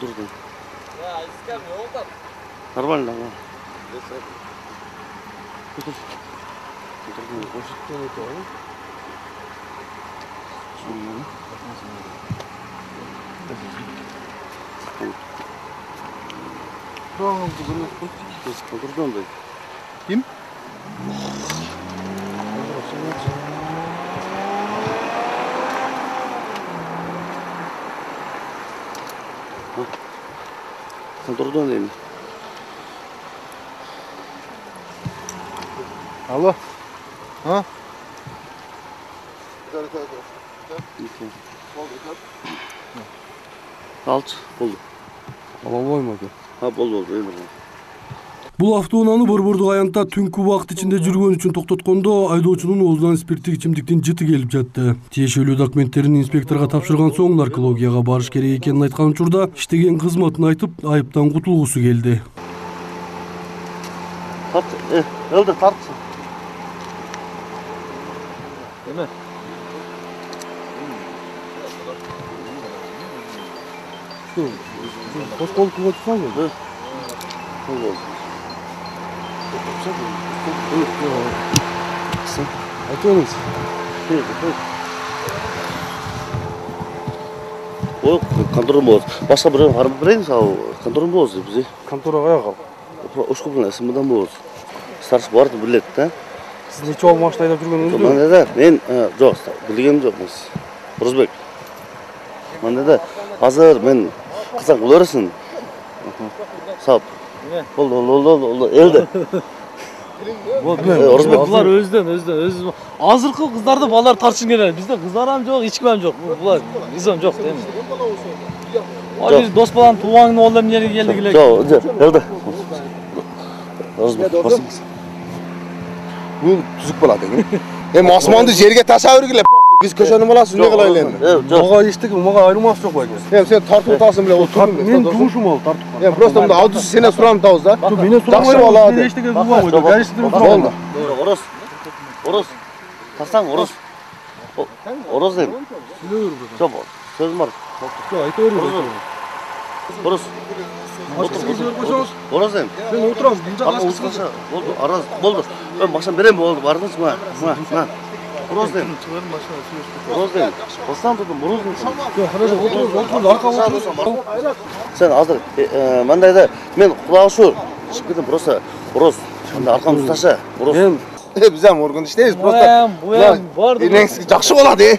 durdim. Ya iskam yok Нормально, да. Дурдum, boş. Şunu. Doğru, bunu tut. Nasıl durdun be? Kim? Контурдун дейм. Alo. Ha? Алчы, болду. Алабойм аке. Ha, болду, болду, эми. Бул автоунааны борбордук аянтта түнкү убакыт ичинде жүргөн үчүн токтоткондо айдоочунун оозунан спирттик ичимдиктин жыты келип жатты тиешелүү документтерин инспекторго тапшырган соң наркологияга барыш керек экенин айткан учурда иштеген кызматын айтып айыптан кутулгусу келди Тарт, э, Элдер, тарт. Değil mi? Koş kol әкеліңіз ол контора болот башка бирөө арып берейин ал контора болобуз деп биз контора каяка ушкул смдан болобуз старший барып билет да сиз нече жолу машина айдап жүргөнүңүздү да мен жок билгеним жок эмес орозбек мындай да азыр мен кызак боло бересиң Ol ol ol ol ol eldi. Kızlar özden özden özden. Azır kıl kızlarda balar tarçın gelir. Bizde kızlar hem yok, içmem yok. Bular bizim yok değil mi? Abi dost balan tuvan ne olur niye geldi geldi. Yok, eldi. Özden. Bu tuzuk baladı. Hem osmanlı yerge tasavvur gile. Biz köşe numarasını ne kadar eğlendim. Evet, çok. Mağa içtik, mağa ayrılmaz çok var. Yani sen tartı otasın bile oturdun. Benim duruşum ol tartı. Yani burası da 600 sene suram da uzda. Tu beni suram var. Dakşam ala. İçtik, mağa koydu. Karıştırdım suram. Oldu. Doğru, orası. Orası. Tasan orası. Orası değil mi? Çok oldu. Söz var. Yok, ayıta öyle. Orası. Orası değil mi? Ben oturamam. Aras, oldu. Ben baştan beri mi oldu? Vardınız mı? Ha, ha. Розден. Розден. Бастан тұрдым, Розден. Сен азыр, э, э, мандайда мен құлағы шу, шығып просто Роз. Анда арқан ұсташы, Роз. Э, біз әм орган іштейміз, просто. Бұл әм, бұл әм, жақсы болады,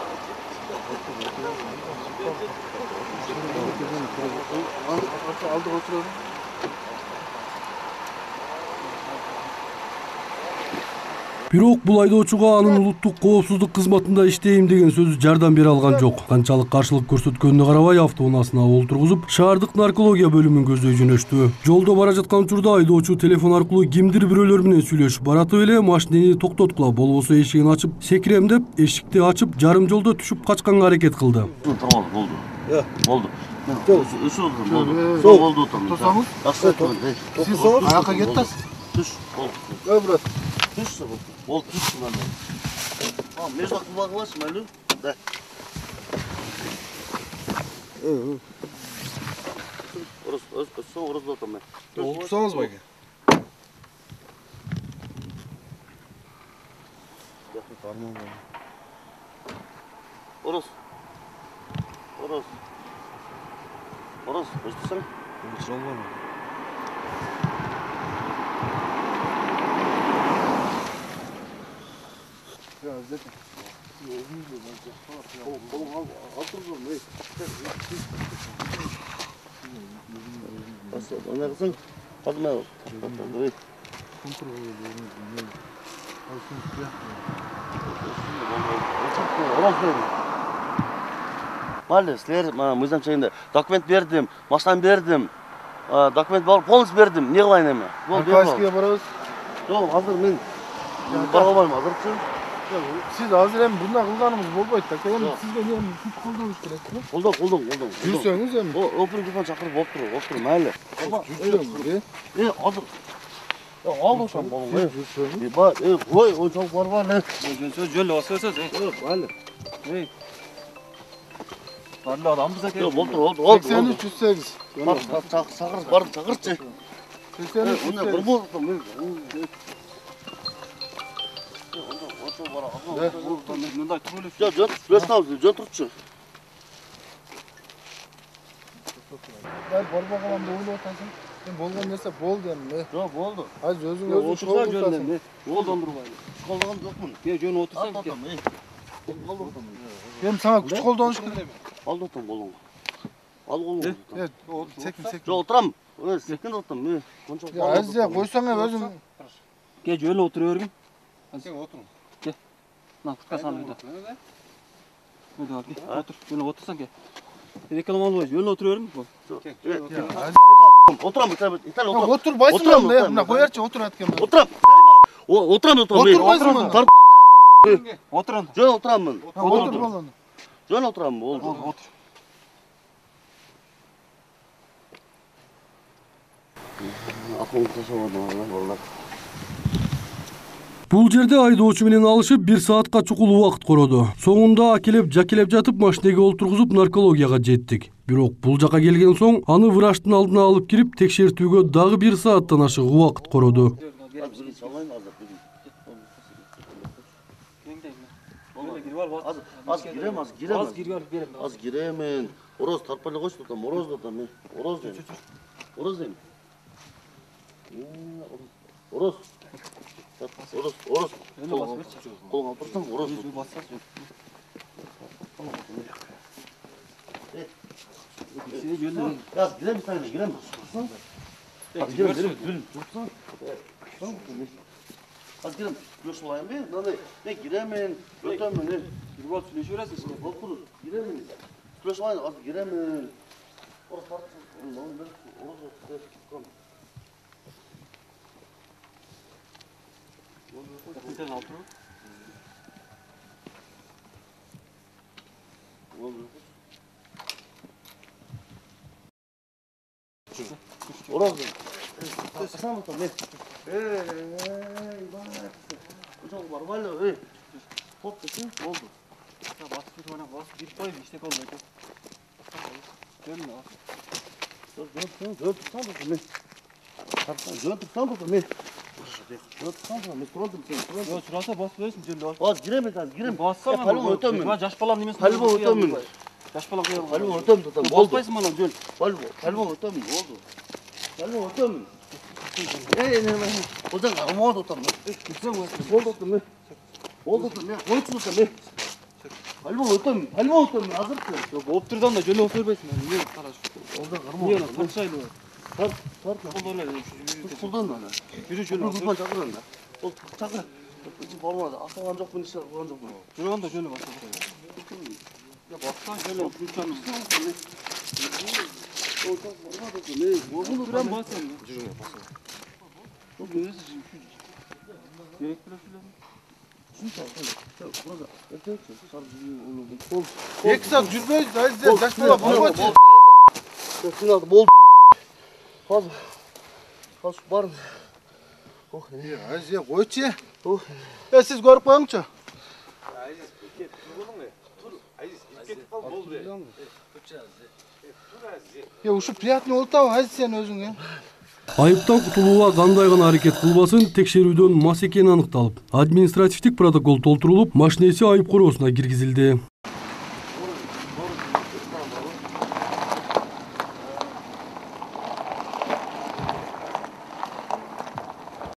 Aldık oturalım. Бирок бул айдоочуга анын улуттук коопсуздук кызматында иштейм деген сөзү жардам бере алган жок. Канчалык каршылык көрсөткөнүнө карабай автоунаасына олтургузуп шаардык наркология бөлүмүн көздөй жөнөштү. Жолдо бара жаткан учурда айдоочу телефон аркылуу кимдир бирөөлөр менен сүйлөшүп баратып эле машинени токтоткула болбосо эшигин ачып секирем деп эшикти ачып жарым жолдо түшүп качканга аракет кылды. Тұрмады болды. Болды. өшір отырмын болды. сол болды отырмын. Тұрсаңыз tuş. Bol. Öbür at. Tuş da bol. Bol tuş kullanma. Tamam, mevzu aklı bakı var mı Elif? De. Orası, orası, orası, orası da tamam. Tutsanız bakın. Parmağım var. Orası. Orası. Orası, başlasana. Orası olmadı. анағысын алдына міне сілер мыйзам шегінде документ бердім машинаны бердім документ бар полностью бердім не қылайын мен барамыз жоқ қазір мен бара алмаймын қазір hazır. Siz hazır hem bundan kılganımız bolbaydı da. Hem Yok. sizge ne kuch qo'ldovish kerak mi? Qo'ldan, qo'ldan, qo'ldan. Yursangiz ham. O, o'pirin gufan chaqirib bo'lib turib, bo'lib turib, mayli. Yursangiz. E, hozir. Ya, ol o'shan bolam. E, Yursangiz. e, bor, e, qo'y, o'shan bor bor. e. Söz yo'l olsa söz. Yo'q, mayli. Barli odammiz aka. Yo'q, bo'lib turib, oldi, oldi. 83 108. Chaqir, borib chaqirchi. 83 Unda bir 108. 야, 전, 왜 싸우세요? 전 터치. Ben borba kalan boyun ortasın. Ben bolgan neyse bol derim ne? Yok oldu. Az gözün Ya, gözün Otursa çoğu görünür tutasın. ne? Yol dondurmayın. Kolluğum yok mu? Ya jön Al otursa bakalım. iyi мына құтқа салып үйді үйді ал кел отыр өне отырсаң кел рекламаны алмай өне отыра бердің отырамын отырбайсың мына қояршы отыр әткем отурам отырамын отырамын отырбайсың жөн отырамын отыр бол жөн отырамын болды отыр ақылын балалар Бул жерде айдоочу менен алышып бир саатка чукул убакыт короду. Соңунда акелеп жакелеп жатып машинеге олтургузуп наркологияга жеттик. Бирок бул жака келген соң аны врачтын алдына алып кирип текшертүүгө дагы бир сааттан ашык убакыт короду. Birini sallayın azap birini. Az, az girem, az girem. Az girgan berim. Az giremen. Oroz tarpali koş tutam, oroz tutam. e. Oroz deyim. Oroz deyim. Hmm, Oroz. Oroz. Oroz, oroz. Endi bosib berchi. Qo'lga tursam oroz. Jo'n bossas. Yaz girem bir tane girem. Az girem, girem. Gülüm. Dursan. Az girem. Göz olayım be. Nane. Ne giremen. Ötemen. Ne? Yurib süleşiverasiz. Okur. Giremen. Göz olayım. Az giremen. Oroz tartın. Lan ben oroz otur. Sen otur. Oroz. Sen bakalım ne? Ey bak. Hocam var ya. Ey. Hop desin oldu. Basıp bir tane basıp bir koy işte olmayacak. Görün ne Dur dur dur dur tutsan bakalım ne? Tutsan bakalım ne? işte. Yok kanka mikroldum sen. жоқ, şurası bas verirsin diyor lan. Az giremez az girem. Bassam ama. Halim unutamıyorum. Buna yaş falan жаш бала unutamıyorum. Yaş falan koyalım. Halim unutamıyorum zaten. Oldu. Basmayasın bana diyor. Halim halim unutamıyorum oldu. Halim unutamıyorum. Ee ne ne o zaman ama oldu tam. Güzel oldu. Oldu tam. Oldu tam. Oldu tam. Halbuki otum, halbuki otum hazır mı? Yok, жоқ, Tarp, tarp. Kullanma dedim. Kullanma. Yürü şöyle. Kullanma, takılan da. Ol, takılan. Olmadı. Aslan ancak bunu işler, ancak bunu. Şuradan da şöyle bak. Ya baksan şöyle uçuracağım. Olacak, olmadı ki. Ne? Bozuldu bir an. Basın. Cürüm yap, basın. Çok neresi şimdi? Gerekli filan. Yeksak cürmeyiz daha izleyelim. Ders bol. Ders bol. қаз, қаз барын. Әзе, қойте. Әз, сіз көріп қойыңызшы? Әз, кеттіңіңе. Тұр, әз, кеттіңе. Тұр, әз, кеттіңе. Э, Тұр, әз, кеттіңе. Әз, сен өзіңе. Айыптан құтылуға қандайған әрекет құлбасын текшеруден мас екен анықталып, административтік протокол толтырылып, машинесе айып құрғысына кергізілді.